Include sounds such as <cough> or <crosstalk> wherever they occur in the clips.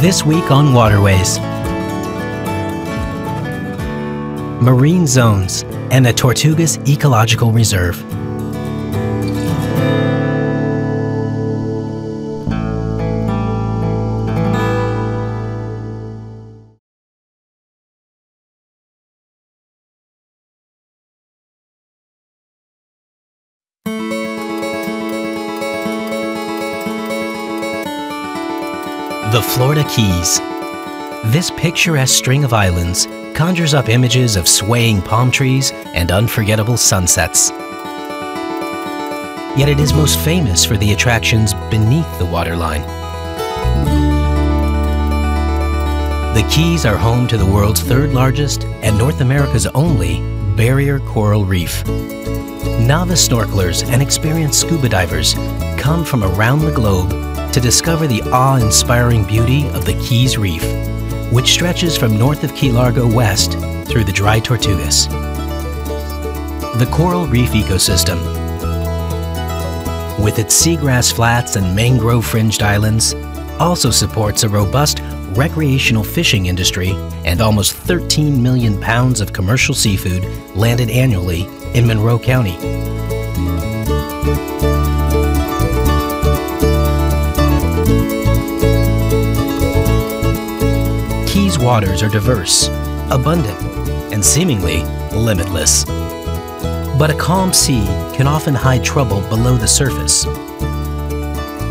This week on Waterways Marine Zones and the Tortugas Ecological Reserve. The Florida Keys. This picturesque string of islands conjures up images of swaying palm trees and unforgettable sunsets. Yet it is most famous for the attractions beneath the waterline. The Keys are home to the world's third largest and North America's only barrier coral reef. Novice snorkelers and experienced scuba divers come from around the globe to discover the awe-inspiring beauty of the Keys Reef, which stretches from north of Key Largo west through the Dry Tortugas. The coral reef ecosystem, with its seagrass flats and mangrove-fringed islands, also supports a robust recreational fishing industry and almost 13 million pounds of commercial seafood landed annually in Monroe County. Waters are diverse, abundant, and seemingly limitless. But a calm sea can often hide trouble below the surface.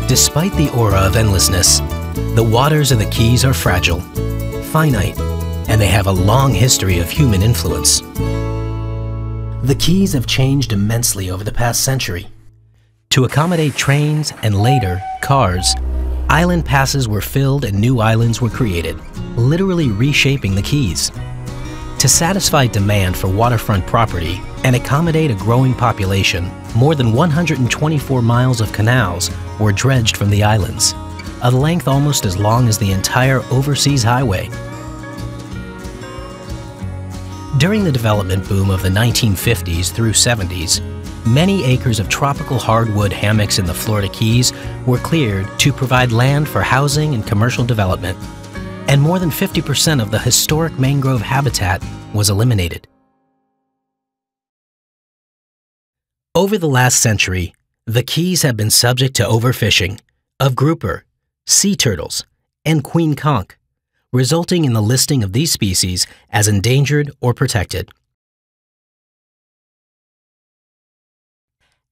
Despite the aura of endlessness, the waters of the Keys are fragile, finite, and they have a long history of human influence. The Keys have changed immensely over the past century. To accommodate trains and later, cars, island passes were filled and new islands were created, literally reshaping the Keys. To satisfy demand for waterfront property and accommodate a growing population, more than 124 miles of canals were dredged from the islands, a length almost as long as the entire overseas highway. During the development boom of the 1950s through 70s, many acres of tropical hardwood hammocks in the Florida Keys were cleared to provide land for housing and commercial development, and more than 50% of the historic mangrove habitat was eliminated. Over the last century, the Keys have been subject to overfishing of grouper, sea turtles, and queen conch, resulting in the listing of these species as endangered or protected.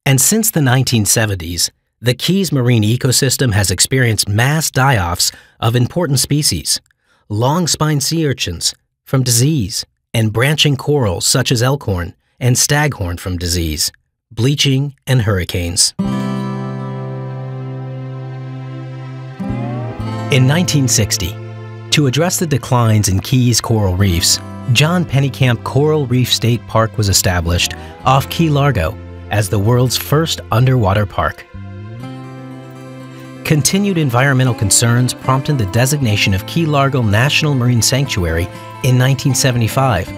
And since the 1970s, the Keys marine ecosystem has experienced mass die-offs of important species, long spined sea urchins from disease, and branching corals such as elkhorn and staghorn from disease, bleaching, and hurricanes. In 1960, to address the declines in Keys coral reefs, John Pennekamp Coral Reef State Park was established off Key Largo as the world's first underwater park. Continued environmental concerns prompted the designation of Key Largo National Marine Sanctuary in 1975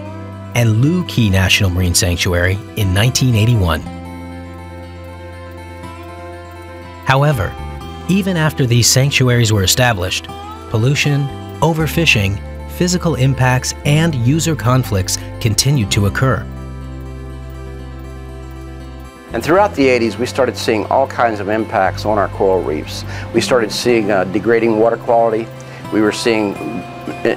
and Looe Key National Marine Sanctuary in 1981. However, even after these sanctuaries were established, pollution, overfishing, physical impacts, and user conflicts continued to occur. And throughout the 80s, we started seeing all kinds of impacts on our coral reefs. We started seeing uh, degrading water quality. We were seeing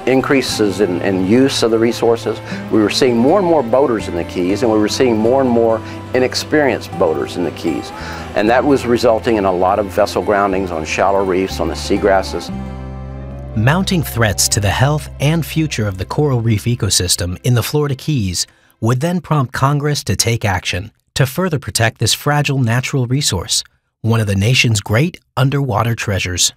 increases in, in, use of the resources. We were seeing more and more boaters in the Keys, and we were seeing more and more inexperienced boaters in the Keys. And that was resulting in a lot of vessel groundings on shallow reefs, on the seagrasses. Mounting threats to the health and future of the coral reef ecosystem in the Florida Keys would then prompt Congress to take action to further protect this fragile natural resource, one of the nation's great underwater treasures.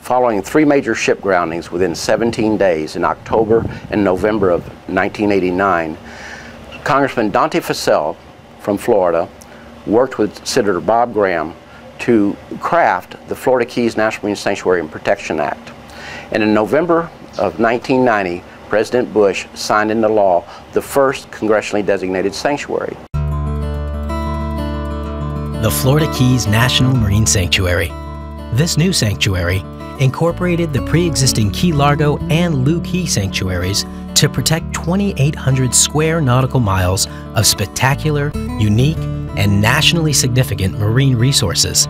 Following three major ship groundings within 17 days in October and November of 1989, Congressman Dante Fascell from Florida worked with Senator Bob Graham to craft the Florida Keys National Marine Sanctuary and Protection Act. And in November of 1990, President Bush signed into law the first congressionally designated sanctuary the Florida Keys National Marine Sanctuary. This new sanctuary incorporated the pre-existing Key Largo and Looe Key sanctuaries to protect 2,800 square nautical miles of spectacular, unique, and nationally significant marine resources.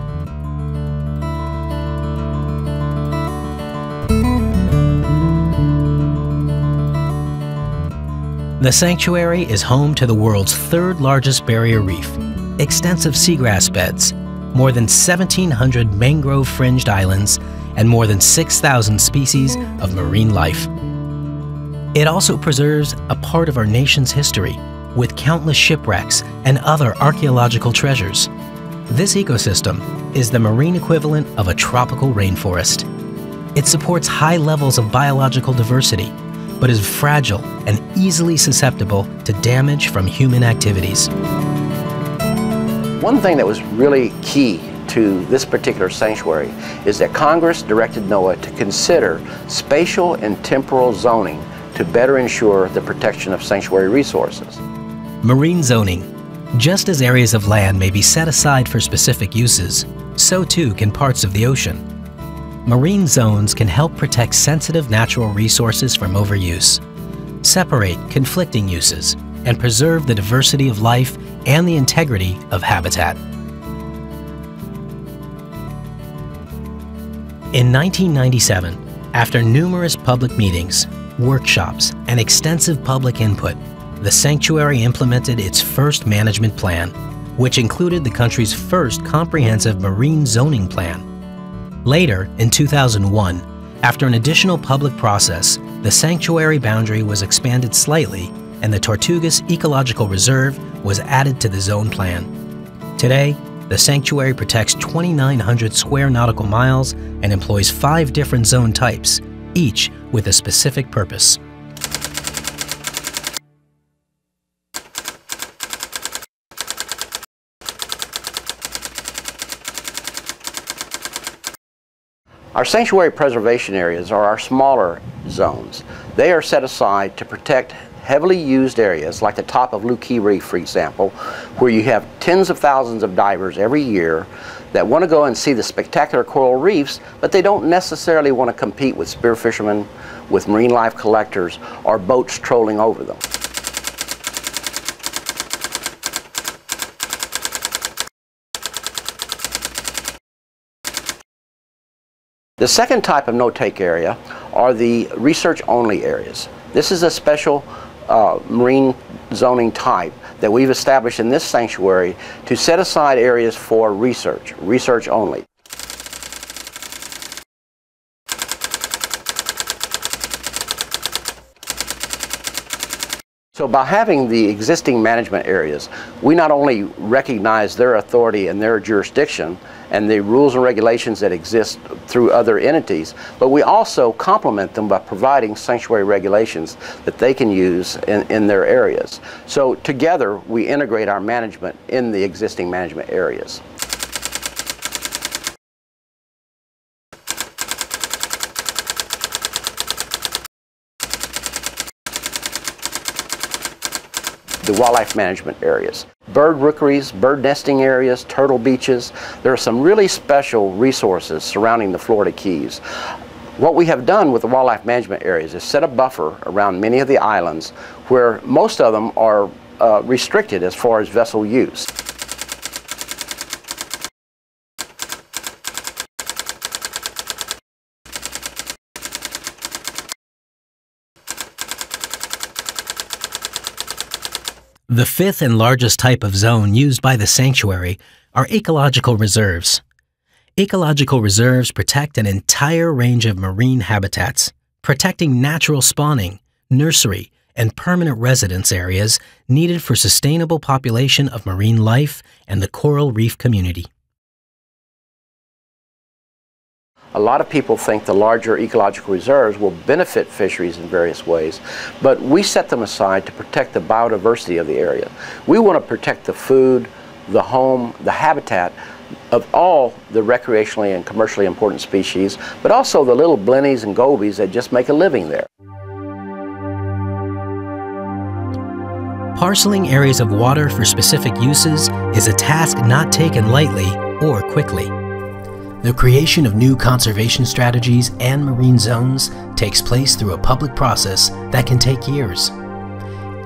The sanctuary is home to the world's third largest barrier reef, extensive seagrass beds, more than 1,700 mangrove fringed islands, and more than 6,000 species of marine life. It also preserves a part of our nation's history with countless shipwrecks and other archaeological treasures. This ecosystem is the marine equivalent of a tropical rainforest. It supports high levels of biological diversity but is fragile and easily susceptible to damage from human activities. One thing that was really key to this particular sanctuary is that Congress directed NOAA to consider spatial and temporal zoning to better ensure the protection of sanctuary resources. Marine zoning. Just as areas of land may be set aside for specific uses, so too can parts of the ocean. Marine zones can help protect sensitive natural resources from overuse, separate conflicting uses, and preserve the diversity of life and the integrity of habitat. In 1997, after numerous public meetings, workshops, and extensive public input, the sanctuary implemented its first management plan, which included the country's first comprehensive marine zoning plan. Later, in 2001, after an additional public process, the sanctuary boundary was expanded slightly and the Tortugas Ecological Reserve was added to the zone plan. Today, the sanctuary protects 2,900 square nautical miles and employs five different zone types, each with a specific purpose. Our sanctuary preservation areas are our smaller zones. They are set aside to protect heavily used areas like the top of Looe Key Reef, for example, where you have tens of thousands of divers every year that want to go and see the spectacular coral reefs, but they don't necessarily want to compete with spearfishermen, with marine life collectors, or boats trolling over them. The second type of no-take area are the research-only areas. This is a special uh, marine zoning type that we've established in this sanctuary to set aside areas for research, research only. So by having the existing management areas, we not only recognize their authority and their jurisdiction and the rules and regulations that exist through other entities, but we also complement them by providing sanctuary regulations that they can use in, in their areas. So together we integrate our management in the existing management areas. The wildlife management areas. Bird rookeries, bird nesting areas, turtle beaches. There are some really special resources surrounding the Florida Keys. What we have done with the wildlife management areas is set a buffer around many of the islands where most of them are uh, restricted as far as vessel use. The fifth and largest type of zone used by the sanctuary are ecological reserves. Ecological reserves protect an entire range of marine habitats, protecting natural spawning, nursery, and permanent residence areas needed for sustainable population of marine life and the coral reef community. A lot of people think the larger ecological reserves will benefit fisheries in various ways, but we set them aside to protect the biodiversity of the area. We want to protect the food, the home, the habitat of all the recreationally and commercially important species, but also the little blennies and gobies that just make a living there. Parceling areas of water for specific uses is a task not taken lightly or quickly. The creation of new conservation strategies and marine zones takes place through a public process that can take years.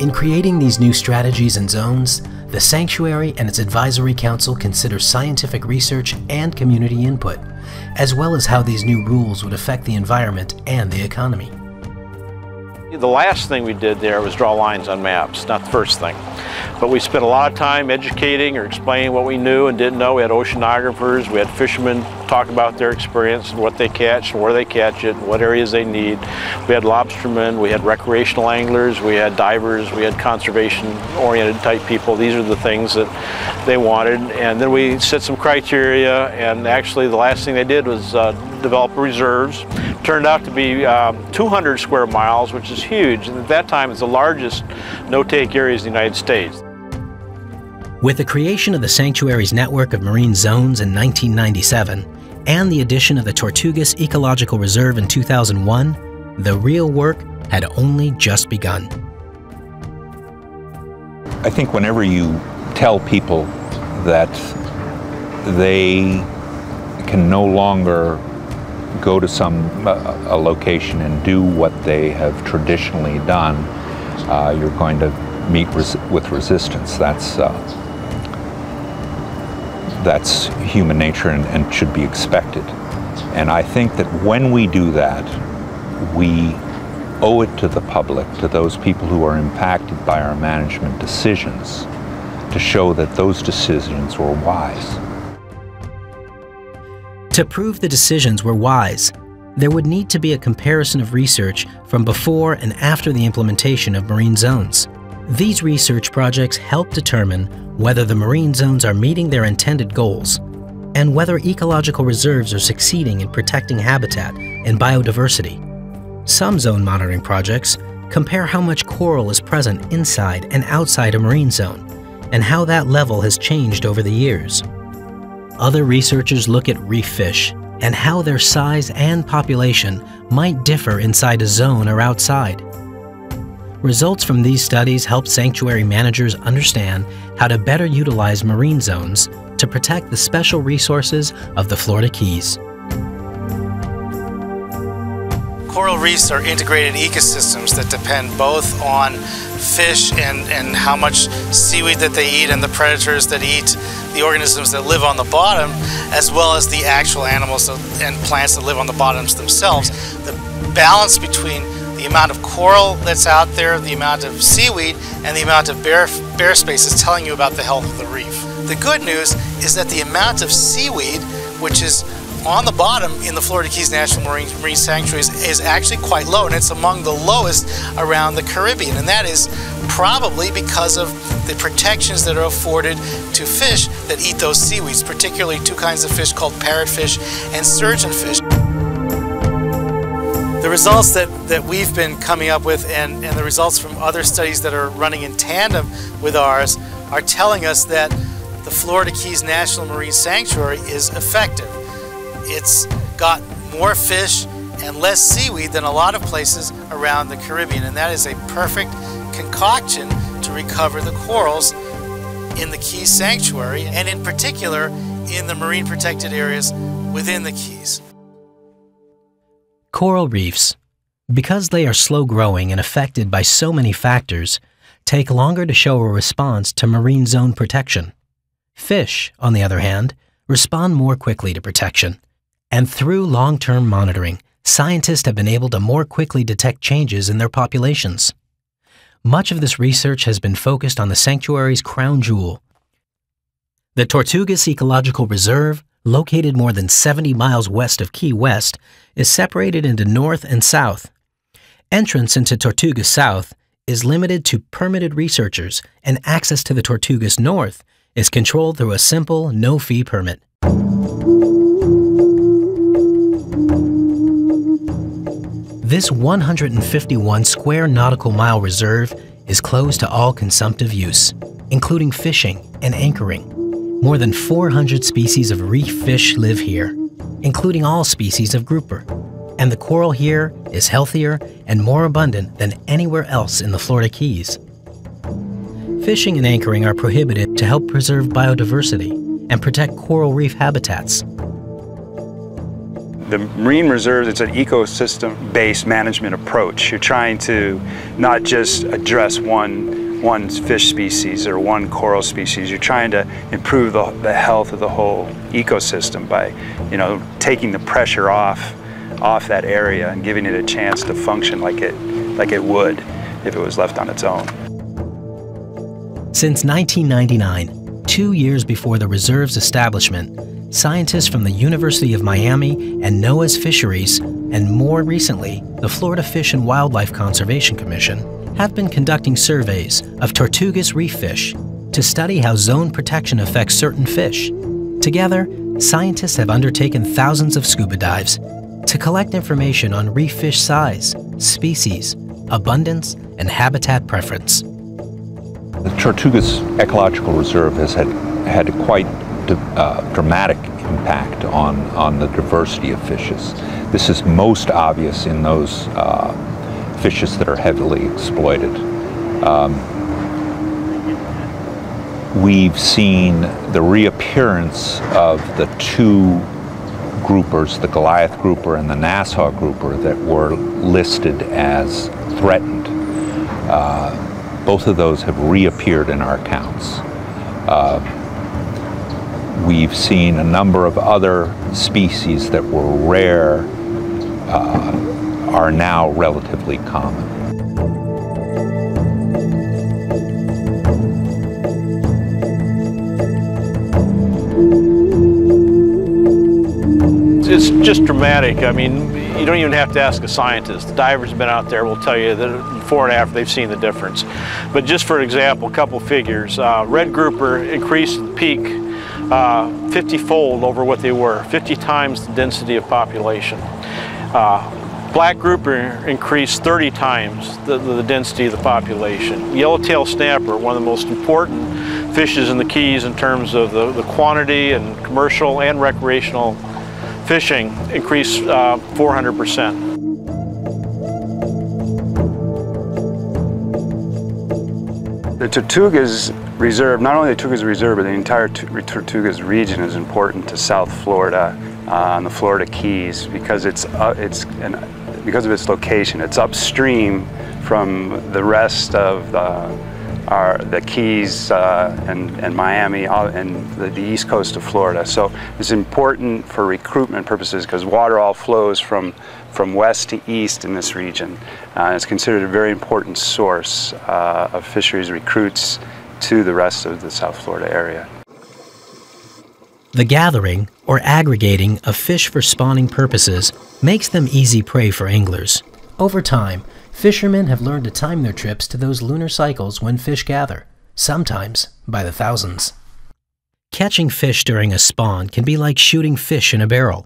In creating these new strategies and zones, the Sanctuary and its Advisory Council consider scientific research and community input, as well as how these new rules would affect the environment and the economy. The last thing we did there was draw lines on maps, not the first thing. But we spent a lot of time educating or explaining what we knew and didn't know. We had oceanographers, we had fishermen talk about their experience and what they catch and where they catch it and what areas they need. We had lobstermen, we had recreational anglers, we had divers, we had conservation-oriented type people. These are the things that they wanted. And then we set some criteria and actually the last thing they did was uh, develop reserves. Turned out to be um, 200 square miles, which is huge. And at that time, it's the largest no-take areas in the United States. With the creation of the Sanctuary's network of marine zones in 1997 and the addition of the Tortugas Ecological Reserve in 2001, the real work had only just begun. I think whenever you tell people that they can no longer go to some uh, a location and do what they have traditionally done, uh, you're going to meet res with resistance. That's uh, that's human nature and, and should be expected. And I think that when we do that, we owe it to the public, to those people who are impacted by our management decisions, to show that those decisions were wise. To prove the decisions were wise, there would need to be a comparison of research from before and after the implementation of marine zones. These research projects help determine whether the marine zones are meeting their intended goals and whether ecological reserves are succeeding in protecting habitat and biodiversity. Some zone monitoring projects compare how much coral is present inside and outside a marine zone and how that level has changed over the years. Other researchers look at reef fish and how their size and population might differ inside a zone or outside. Results from these studies help sanctuary managers understand how to better utilize marine zones to protect the special resources of the Florida Keys. Coral reefs are integrated ecosystems that depend both on fish and, and how much seaweed that they eat and the predators that eat the organisms that live on the bottom, as well as the actual animals and plants that live on the bottoms themselves. The balance between the amount of coral that's out there, the amount of seaweed, and the amount of bare, bare space is telling you about the health of the reef. The good news is that the amount of seaweed, which is on the bottom in the Florida Keys National Marine, Marine Sanctuaries is actually quite low, and it's among the lowest around the Caribbean. And that is probably because of the protections that are afforded to fish that eat those seaweeds, particularly two kinds of fish called parrotfish and surgeonfish. The results that, that we've been coming up with and, and the results from other studies that are running in tandem with ours are telling us that the Florida Keys National Marine Sanctuary is effective. It's got more fish and less seaweed than a lot of places around the Caribbean, and that is a perfect concoction to recover the corals in the Keys Sanctuary, and in particular in the marine protected areas within the Keys. Coral reefs, because they are slow growing and affected by so many factors, take longer to show a response to marine zone protection. Fish, on the other hand, respond more quickly to protection. And through long-term monitoring, scientists have been able to more quickly detect changes in their populations. Much of this research has been focused on the sanctuary's crown jewel. The Tortugas Ecological Reserve located more than 70 miles west of Key West, is separated into north and south. Entrance into Tortugas South is limited to permitted researchers, and access to the Tortugas North is controlled through a simple, no-fee permit. This 151 square nautical mile reserve is closed to all consumptive use, including fishing and anchoring. More than 400 species of reef fish live here, including all species of grouper. And the coral here is healthier and more abundant than anywhere else in the Florida Keys. Fishing and anchoring are prohibited to help preserve biodiversity and protect coral reef habitats. the marine reserves, it's an ecosystem-based management approach. You're trying to not just address one, one fish species or one coral species. You're trying to improve the, the health of the whole ecosystem by, you know, taking the pressure off, off that area and giving it a chance to function like it, like it would if it was left on its own. Since 1999, two years before the reserve's establishment, scientists from the University of Miami and NOAA's Fisheries, and more recently, the Florida Fish and Wildlife Conservation Commission, have been conducting surveys of Tortugas reef fish to study how zone protection affects certain fish. Together, scientists have undertaken thousands of scuba dives to collect information on reef fish size, species, abundance, and habitat preference. The Tortugas Ecological Reserve has had, had quite uh, dramatic impact on, on the diversity of fishes. This is most obvious in those uh, fishes that are heavily exploited. Um, we've seen the reappearance of the two groupers, the Goliath grouper and the Nassau grouper, that were listed as threatened. Uh, both of those have reappeared in our counts. Uh, we've seen a number of other species that were rare uh, are now relatively common. It's just dramatic. I mean, you don't even have to ask a scientist. The divers have been out there will tell you that before and after they've seen the difference. But just for example, a couple figures. Uh, red grouper increased the peak 50-fold uh, over what they were, 50 times the density of population. Uh, black grouper increased 30 times the, the, density of the population. Yellowtail snapper, one of the most important fishes in the Keys in terms of the, the quantity and commercial and recreational fishing, increased 400%. Uh, The Tortugas Reserve, not only the Tortugas Reserve, but the entire Tortugas region is important to South Florida uh, and the Florida Keys because it's, uh, it's an, because of its location. It's upstream from the rest of the, our, the Keys uh, and, and Miami and the, the, east coast of Florida. So it's important for recruitment purposes because water all flows from from west to east in this region. Uh, it's considered a very important source uh, of fisheries recruits to the rest of the South Florida area. The gathering or aggregating of fish for spawning purposes makes them easy prey for anglers. Over time, fishermen have learned to time their trips to those lunar cycles when fish gather, sometimes by the thousands. Catching fish during a spawn can be like shooting fish in a barrel.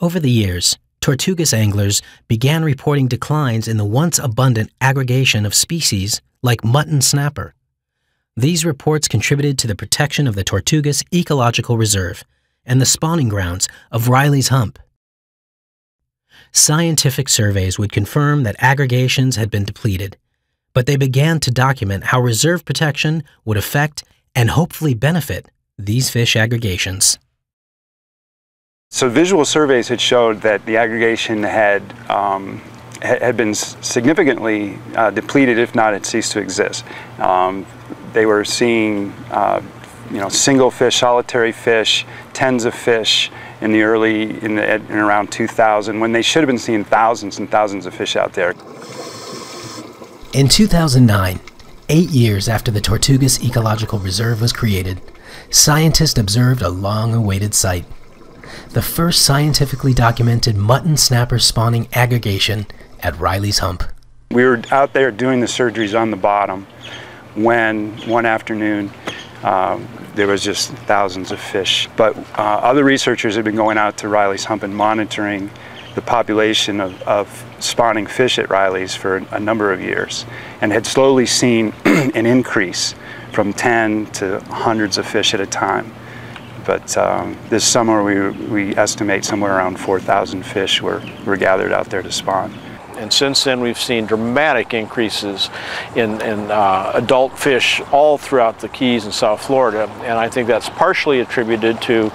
Over the years, Tortugas anglers began reporting declines in the once abundant aggregation of species like mutton snapper. These reports contributed to the protection of the Tortugas Ecological Reserve and the spawning grounds of Riley's Hump. Scientific surveys would confirm that aggregations had been depleted, but they began to document how reserve protection would affect and hopefully benefit these fish aggregations. So visual surveys had showed that the aggregation had um, had been significantly uh, depleted, if not had ceased to exist. Um, they were seeing, uh, you know, single fish, solitary fish, tens of fish in the early, in, the, in around 2000, when they should have been seeing thousands and thousands of fish out there. In 2009, eight years after the Tortugas Ecological Reserve was created, scientists observed a long-awaited sight the first scientifically documented mutton snapper spawning aggregation at Riley's Hump. We were out there doing the surgeries on the bottom when one afternoon um, there was just thousands of fish. But uh, other researchers had been going out to Riley's Hump and monitoring the population of, of spawning fish at Riley's for a number of years and had slowly seen <clears throat> an increase from 10 to hundreds of fish at a time. But um, this summer we, we estimate somewhere around 4,000 fish were, were gathered out there to spawn. And since then, we've seen dramatic increases in, in uh, adult fish all throughout the Keys in South Florida. And I think that's partially attributed to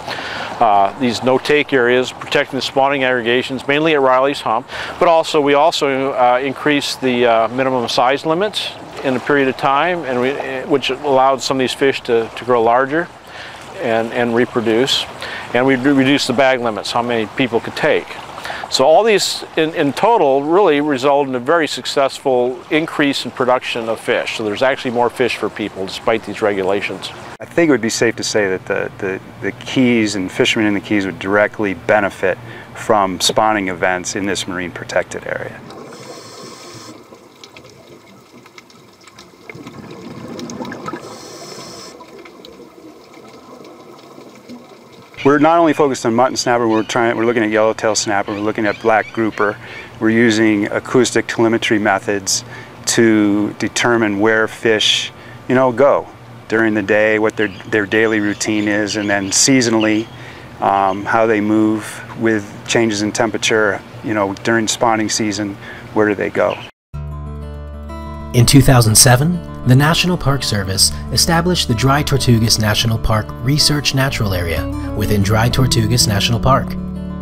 uh, these no-take areas, protecting the spawning aggregations, mainly at Riley's Hump, but also we also uh, increased the uh, minimum size limits in a period of time, and we, which allowed some of these fish to, to grow larger and, and reproduce. And we reduced the bag limits, how many people could take. So all these in, in total really result in a very successful increase in production of fish. So there's actually more fish for people despite these regulations. I think it would be safe to say that the, the, the Keys and fishermen in the Keys would directly benefit from spawning events in this marine protected area. We're not only focused on mutton snapper, we're trying we're looking at yellowtail snapper, we're looking at black grouper. We're using acoustic telemetry methods to determine where fish, you know, go during the day, what their their daily routine is, and then seasonally um, how they move with changes in temperature, you know, during spawning season, where do they go? In 2007, the National Park Service established the Dry Tortugas National Park Research Natural Area within Dry Tortugas National Park.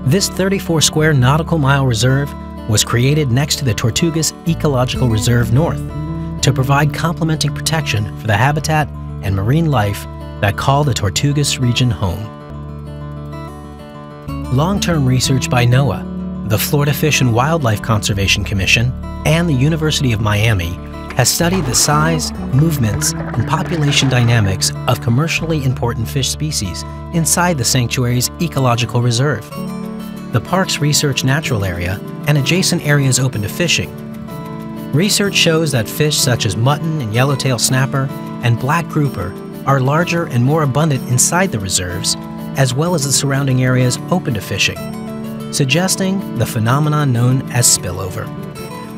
This 34 square nautical mile reserve was created next to the Tortugas Ecological Reserve North to provide complementing protection for the habitat and marine life that call the Tortugas region home. Long-term research by NOAA, the Florida Fish and Wildlife Conservation Commission, and the University of Miami has studied the size, movements, and population dynamics of commercially important fish species inside the sanctuary's ecological reserve. The park's research natural area and adjacent areas open to fishing. Research shows that fish such as mutton and yellowtail snapper and black grouper are larger and more abundant inside the reserves, as well as the surrounding areas open to fishing, suggesting the phenomenon known as spillover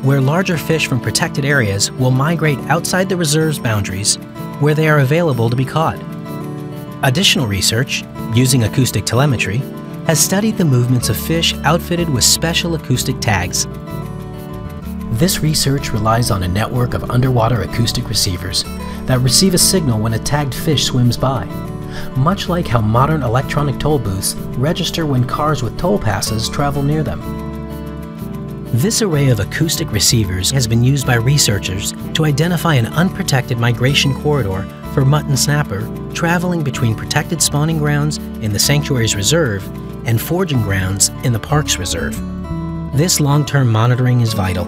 where larger fish from protected areas will migrate outside the reserve's boundaries where they are available to be caught. Additional research, using acoustic telemetry, has studied the movements of fish outfitted with special acoustic tags. This research relies on a network of underwater acoustic receivers that receive a signal when a tagged fish swims by, much like how modern electronic toll booths register when cars with toll passes travel near them. This array of acoustic receivers has been used by researchers to identify an unprotected migration corridor for mutton snapper traveling between protected spawning grounds in the sanctuary's reserve and foraging grounds in the park's reserve. This long-term monitoring is vital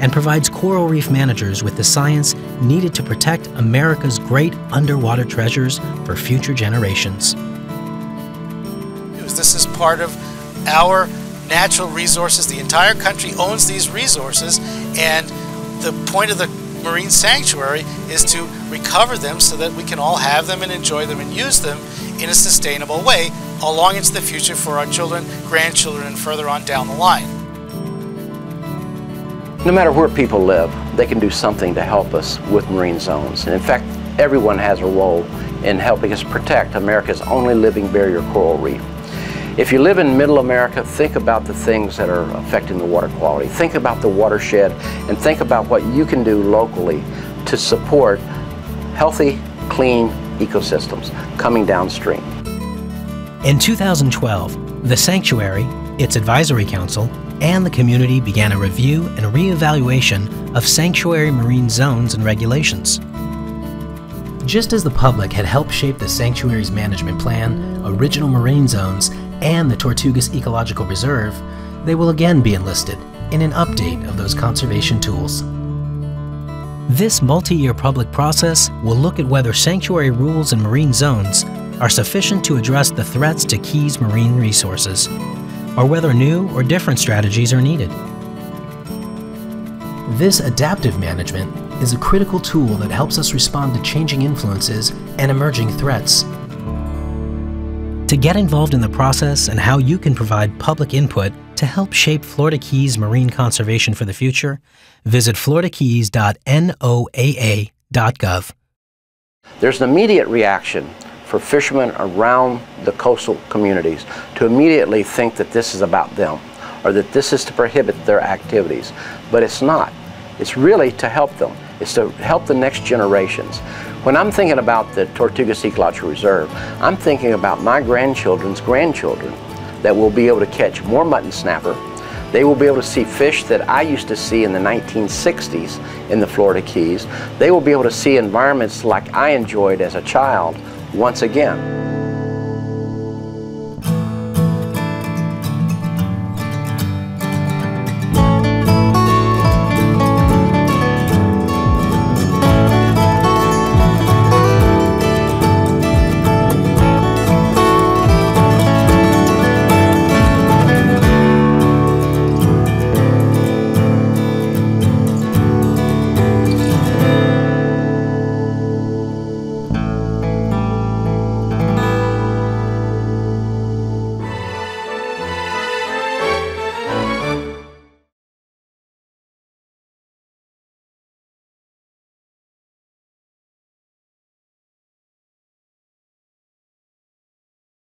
and provides coral reef managers with the science needed to protect America's great underwater treasures for future generations. This is part of our natural resources. The entire country owns these resources, and the point of the marine sanctuary is to recover them so that we can all have them and enjoy them and use them in a sustainable way along into the future for our children, grandchildren, and further on down the line. No matter where people live, they can do something to help us with marine zones. And in fact, everyone has a role in helping us protect America's only living barrier coral reef. If you live in middle America, think about the things that are affecting the water quality. Think about the watershed and think about what you can do locally to support healthy, clean ecosystems coming downstream. In 2012, the Sanctuary, its advisory council, and the community began a review and reevaluation of sanctuary marine zones and regulations. Just as the public had helped shape the sanctuary's management plan, original marine zones, and the Tortugas Ecological Reserve, they will again be enlisted in an update of those conservation tools. This multi-year public process will look at whether sanctuary rules and marine zones are sufficient to address the threats to Keys marine resources, or whether new or different strategies are needed. This adaptive management is a critical tool that helps us respond to changing influences and emerging threats to get involved in the process and how you can provide public input to help shape Florida Keys marine conservation for the future, visit floridakeys.noaa.gov. There's an immediate reaction for fishermen around the coastal communities to immediately think that this is about them or that this is to prohibit their activities. But it's not. It's really to help them. It's to help the next generations. When I'm thinking about the Tortugas Ecological Reserve, I'm thinking about my grandchildren's grandchildren that will be able to catch more mutton snapper. They will be able to see fish that I used to see in the 1960s in the Florida Keys. They will be able to see environments like I enjoyed as a child once again.